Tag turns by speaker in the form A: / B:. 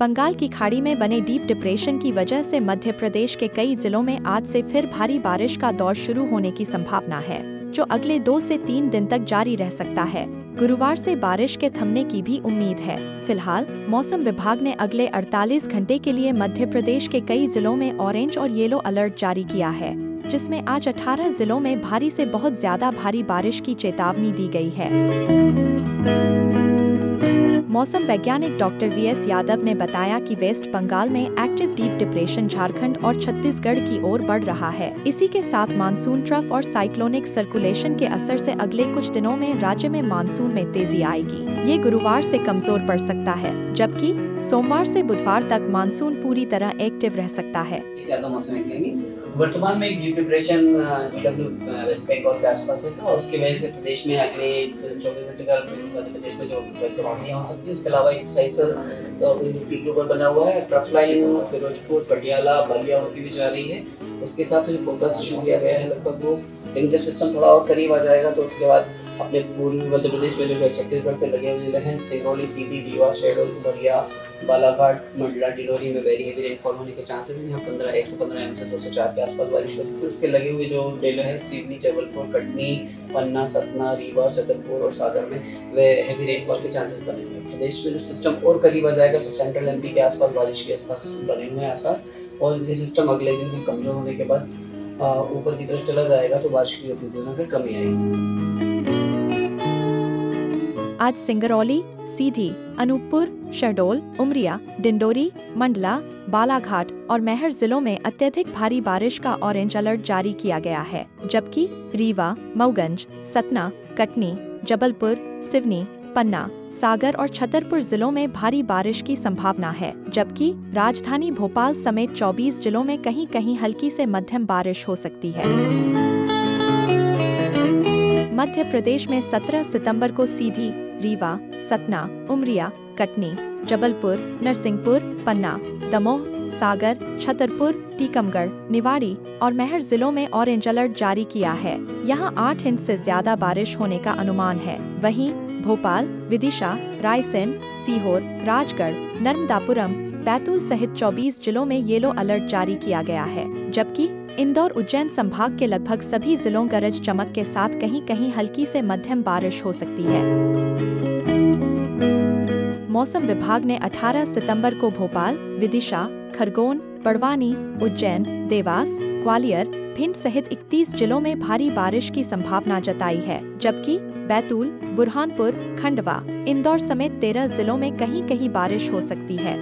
A: बंगाल की खाड़ी में बने डीप डिप्रेशन की वजह से मध्य प्रदेश के कई जिलों में आज से फिर भारी बारिश का दौर शुरू होने की संभावना है, जो अगले दो से तीन दिन तक जारी रह सकता है। गुरुवार से बारिश के थमने की भी उम्मीद है। फ़िलहाल, मौसम विभाग ने अगले 48 घंटे के लिए मध्य प्रदेश के कई जिलों में ऑरेंज और येलो अलर्ट जारी किया है, जिसमें आज 18 जिलों में भारी से बहुत ज़्यादा भारी बारिश की चेतावनी दी गई है। मौसम वैज्ञानिक डॉक्टर वी एस यादव ने बताया कि वेस्ट बंगाल में एक्टिव डीप डिप्रेशन झारखंड और छत्तीसगढ़ की ओर बढ़ रहा है। इसी के साथ मानसून ट्रफ और साइक्लोनिक सर्कुलेशन के असर से अगले कुछ दिनों में राज्य में मानसून में तेज़ी आएगी। ये गुरुवार से कमज़ोर पड़ सकता है, जबकि सोमवार से बुधवार तक मानसून पूरी तरह एक्टिव रह सकता है।
B: वर्तमान में एक डीप डिप्रेशन वेस्ट बंगाल के आसपास है और उसकी वजह से प्रदेश में अगले चौबीस घंटे का मध्य प्रदेश में जो गरमाहटियाँ हो सकती है, उसके अलावा एक सही सर यूपी के ऊपर बना हुआ है ट्रफ लाइन फिरोजपुर, पटियाला, बलिया होती हुई जा रही है। उसके हिसाब से जो फोकस शुरू किया गया है, लगभग वो, इनका सिस्टम थोड़ा और करीब आ जाएगा तो उसके बाद अपने पूर्वी मध्य प्रदेश में जो है, छत्तीसगढ़ से लगे हुए ज़िले हैं सिंगरौली, सीधी, रीवा, शहडोल बलिया बालाघाट, मंडला, डिलोरी में वेरी हेवी रेनफॉल होने के चांसेस हैं। यहाँ पंद्रह एक सौ पंद्रह एम से दो सौ चार के आसपास बारिश हो। सकती है उसके लगे हुए जो ज़िले हैं सिडनी जबलपुर, कटनी, पन्ना, सतना, रीवा, छतरपुर और सागर में वे हैवी रेनफॉल के चांसेस बने हुए हैं। प्रदेश में जो सिस्टम और करीब आ जाएगा तो सेंट्रल एमपी के आसपास बारिश के आसपास बने हुए हैं आसार और ये सिस्टम अगले दिन कमज़ोर होने के बाद ऊपर की तरफ़ चला जाएगा तो बारिश की गतिविधियों में फिर कमी आएगी।
A: आज सिंगरौली, सीधी, अनूपपुर, शहडोल, उमरिया, डिंडोरी, मंडला, बालाघाट और मेहर जिलों में अत्यधिक भारी बारिश का ऑरेंज अलर्ट जारी किया गया है, जबकि रीवा, मऊगंज, सतना, कटनी, जबलपुर, सिवनी, पन्ना, सागर और छतरपुर जिलों में भारी बारिश की संभावना है, जबकि राजधानी भोपाल समेत 24 जिलों में कहीं कहीं हल्की से मध्यम बारिश हो सकती है। मध्य प्रदेश में 17 सितंबर को सीधी रीवा, सतना, उमरिया, कटनी, जबलपुर, नरसिंहपुर, पन्ना, दमोह, सागर, छतरपुर, टीकमगढ़, निवाड़ी और मेहर जिलों में ऑरेंज अलर्ट जारी किया है। यहाँ आठ इंच से ज़्यादा बारिश होने का अनुमान है। वहीं भोपाल, विदिशा, रायसेन, सीहोर, राजगढ़, नर्मदापुरम, बैतूल सहित 24 जिलों में येलो अलर्ट जारी किया गया है, जबकि इंदौर उज्जैन संभाग के लगभग सभी जिलों गरज चमक के साथ कहीं कहीं हल्की से मध्यम बारिश हो सकती है। मौसम विभाग ने 18 सितंबर को भोपाल, विदिशा, खरगोन, बड़वानी, उज्जैन, देवास, ग्वालियर, भिंड सहित 31 जिलों में भारी बारिश की संभावना जताई है, जबकि बैतूल, बुरहानपुर, खंडवा, इंदौर समेत 13 जिलों में कहीं कहीं बारिश हो सकती है।